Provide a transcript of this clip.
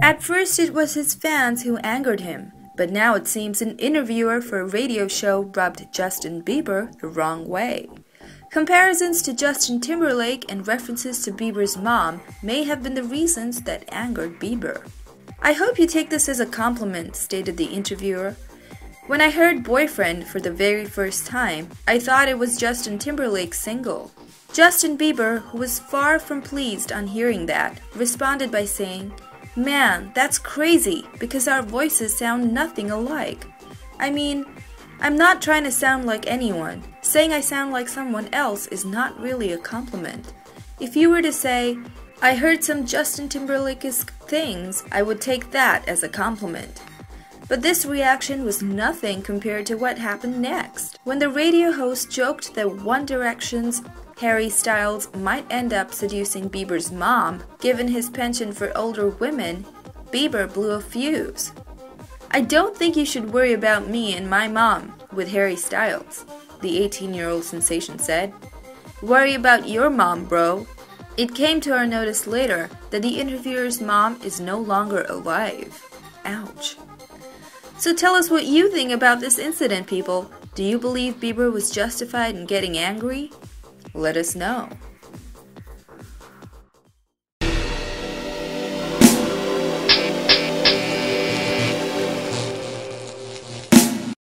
At first, it was his fans who angered him, but now it seems an interviewer for a radio show rubbed Justin Bieber the wrong way. Comparisons to Justin Timberlake and references to Bieber's mom may have been the reasons that angered Bieber. I hope you take this as a compliment, stated the interviewer. When I heard Boyfriend for the very first time, I thought it was Justin Timberlake's single. Justin Bieber, who was far from pleased on hearing that, responded by saying, Man, that's crazy because our voices sound nothing alike. I mean, I'm not trying to sound like anyone. Saying I sound like someone else is not really a compliment. If you were to say, I heard some Justin Timberlake things, I would take that as a compliment. But this reaction was nothing compared to what happened next. When the radio host joked that One Direction's Harry Styles might end up seducing Bieber's mom, given his penchant for older women, Bieber blew a fuse. I don't think you should worry about me and my mom with Harry Styles, the 18 year old sensation said. Worry about your mom, bro. It came to our notice later that the interviewer's mom is no longer alive. Ouch. So tell us what you think about this incident, people. Do you believe Bieber was justified in getting angry? Let us know.